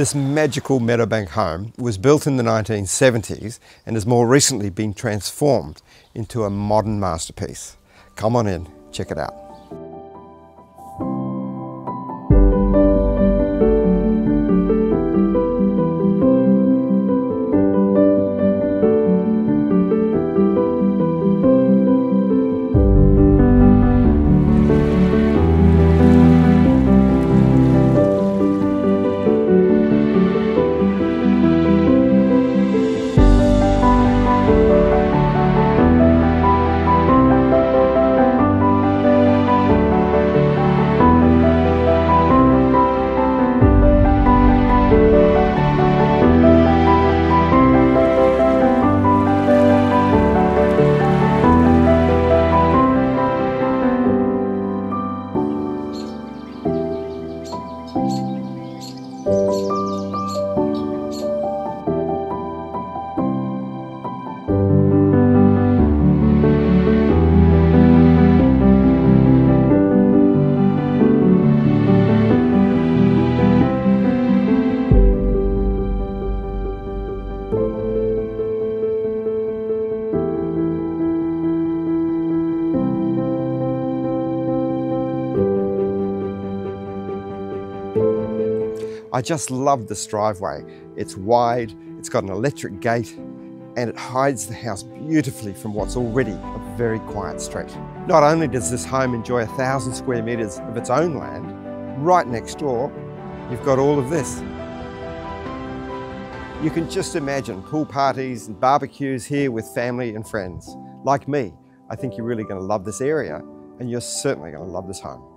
This magical Meadowbank home was built in the 1970s and has more recently been transformed into a modern masterpiece. Come on in, check it out. I just love this driveway. It's wide, it's got an electric gate, and it hides the house beautifully from what's already a very quiet street. Not only does this home enjoy a thousand square metres of its own land, right next door, you've got all of this. You can just imagine pool parties and barbecues here with family and friends. Like me, I think you're really going to love this area and you're certainly going to love this home.